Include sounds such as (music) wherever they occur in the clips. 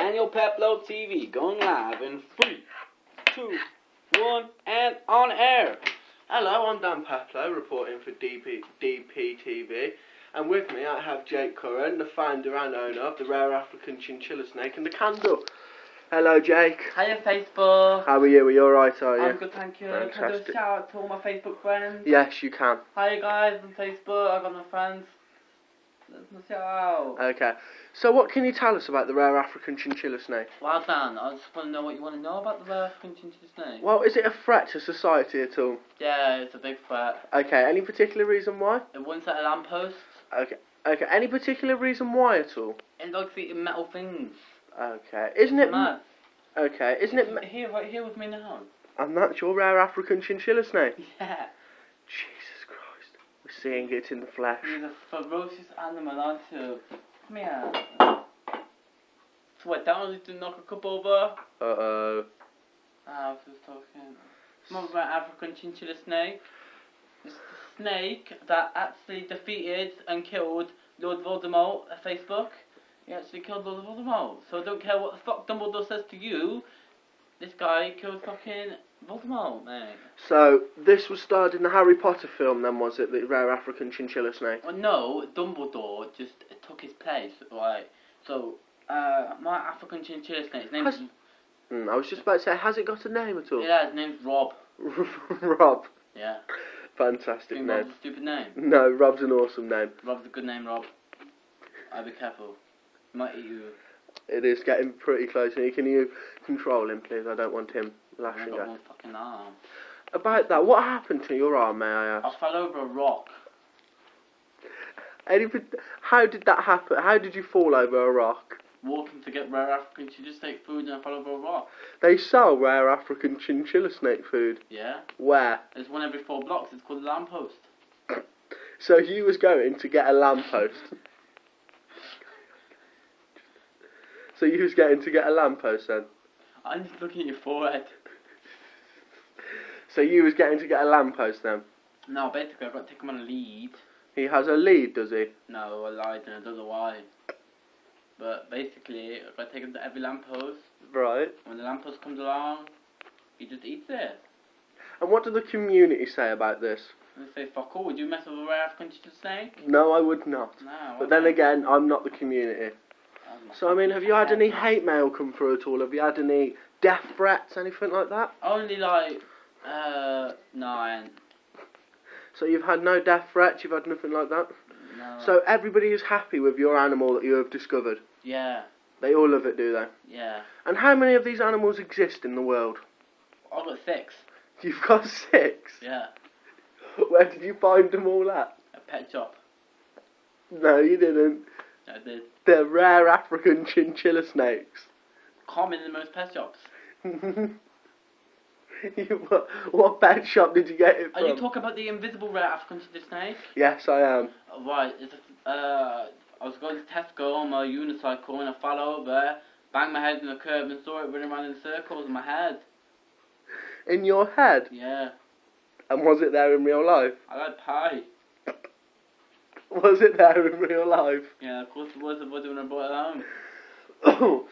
Daniel Peplow TV going live in three, two, one, and on air. Hello, I'm Dan Peplow, reporting for DP, DPTV. And with me, I have Jake Curran, the founder and owner of the rare African chinchilla snake and the candle. Hello, Jake. Hiya Facebook. How are you? Are you alright, are you? I'm good, thank you. Can I do a Fantastic. shout out to all my Facebook friends? Yes, you can. Hiya guys on Facebook, I've got my friends. Let's my shout. Okay. So, what can you tell us about the rare African chinchilla snake? Well Dan, I just want to know what you want to know about the rare African chinchilla snake. Well, is it a threat to society at all? Yeah, it's a big threat. Okay, any particular reason why? It won't set a lamppost. Okay. Okay, any particular reason why at all? It likes eating metal things. Okay. Isn't it. Mad. Okay, isn't it. ma- Here, right here with me now. And that's your rare African chinchilla snake? (laughs) Yeah. We're seeing it in the flesh. He's a ferocious animal, aren't you? Come here. Sweat down, you to knock a cup over. Uh oh. Ah, I was just talking. More about African chinchilla snake. It's the snake that actually defeated and killed Lord Voldemort at Facebook. He actually killed Lord Voldemort. So I don't care what the fuck Dumbledore says to you. This guy killed fucking Mate. So, this was starred in the Harry Potter film, then, was it? The rare African chinchilla snake? Well, no, Dumbledore just took his place, right? So, uh, my African chinchilla snake, his name's Has- Hmm, I was just about to say, has it got a name at all? yeah, his name's Rob. (laughs) Rob. Yeah, Fantastic name. Rob's a stupid name. No, Rob's an awesome name. Rob's a good name, Rob. I'd be careful. He might eat you. It is getting pretty close. Can you control him, please? I don't want him lashing out. fucking arm. About that, what happened to your arm, may I ask? I fell over a rock. Any, how did that happen? How did you fall over a rock? Walking to get rare African chinchilla snake food and I fell over a rock. They sell rare African chinchilla snake food. Yeah? Where? There's one every four blocks. It's called a lamppost. So you was going to get a lamppost. So you was getting to get a lamppost then. I'm just looking at your forehead. So you was getting to get a lamppost then. No, basically I've got to take him on a lead. He has a lead, does he? No, I lied and I don't know why. But basically, I've got to take him to every lamppost. Right. When the lamppost comes along, he just eats it. And what do the community say about this? They say, fuck all, would you mess with a rare African snake? No, I would not. No. But then again, I'm not the community. So I mean, have you had any hate mail come through at all? Have you had any death threats, anything like that? Only like, uh, ain't. So you've had no death threats, you've had nothing like that? No. So everybody is happy with your animal that you have discovered? Yeah, They all love it, do they? yeah. And how many of these animals exist in the world? I've got six. You've got six? Yeah, Where did you find them all at? a pet shop. No, you didn't. They're rare African chinchilla snakes. Common in most pet shops. (laughs) you, what, what pet shop did you get it Are from? you talking about the invisible rare African chinchilla snake? yes, I am. Uh, Right, it's a, uh, I was going to Tesco on my unicycle and I fell over, banged my head in the curb and saw it running around in circles in my head. In your head? Yeah, And was it there in real life? I like pie. (laughs) Was it there in real life? Yeah, of course it was. It was when I brought it home. (coughs) oh,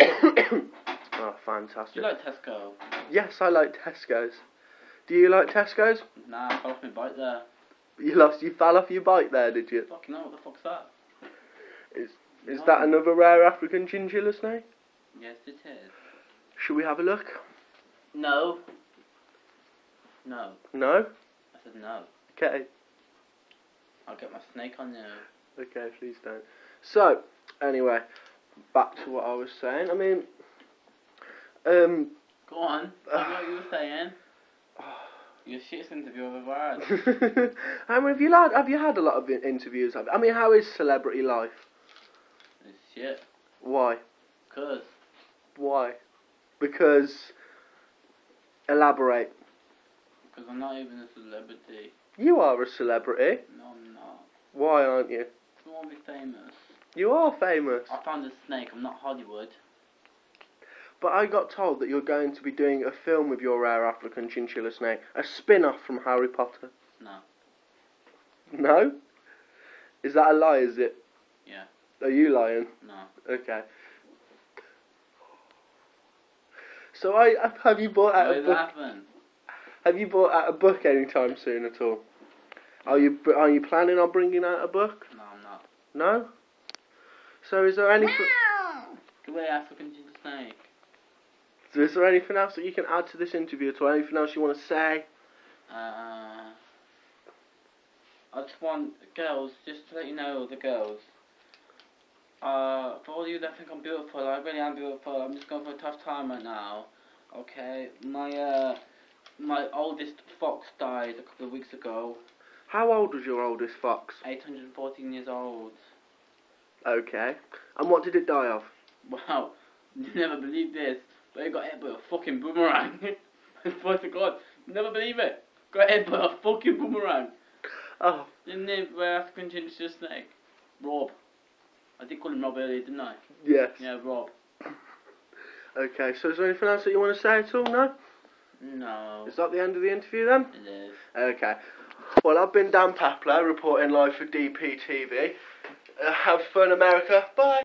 Do fantastic. you like Tesco? yes, I like Tesco's. Do you like Tesco's? Nah, I fell off my bike there. You lost, you fell off your bike there, did you? Fucking hell, what the fuck's that? Is No. that another rare African chinchilla snake? Yes, it is. Should we have a look? No. No. No? I said no. Okay. I'll get my snake on you. Okay, please don't. So, anyway, back to what I was saying. I mean, um, Go on. Tell (sighs) me what you were saying. (sighs) Your shit's interview I've ever had. how many have you had? Have you had a lot of interviews? I mean, how is celebrity life? It's shit. Why? Cause Why? Because. Elaborate. Because I'm not even a celebrity. You are a celebrity. No, I'm not. Why aren't you? I want to be famous. You are famous. I found a snake. I'm not Hollywood. But I got told that you're going to be doing a film with your rare African chinchilla snake, a spin-off from Harry Potter. No. No? Is that a lie? Is it? Yeah. Are you lying? No. Okay. So I have you bought out What a is book? Have you bought out a book anytime soon at all? Are you are you planning on bringing out a book? No, I'm not. No. So is there any Go away, African ginger snake. is there anything else that you can add to this interview at all? Anything else you want to say? Uh, I just want girls, just to let you know, the girls. Uh, for all of you that think I'm beautiful, I really am beautiful. I'm just going for a tough time right now. Okay, my uh, my oldest fox died a couple of weeks ago. How old was your oldest fox? 814 years old. Okay. And what did it die of? Wow, you (laughs) never believe this, but it got hit by a fucking boomerang. (laughs) I swear to God, never believe it. Got hit by a fucking boomerang. Oh, Didn't it where African ginger snake? Rob. I did call him Rob earlier, didn't I? yes. Yeah, Rob. Okay. So is there anything else that you want to say at all? No. No. Is that the end of the interview then? It is. Okay. Well, I've been Dan Peplow reporting live for DPTV. Uh, have fun, America. Bye.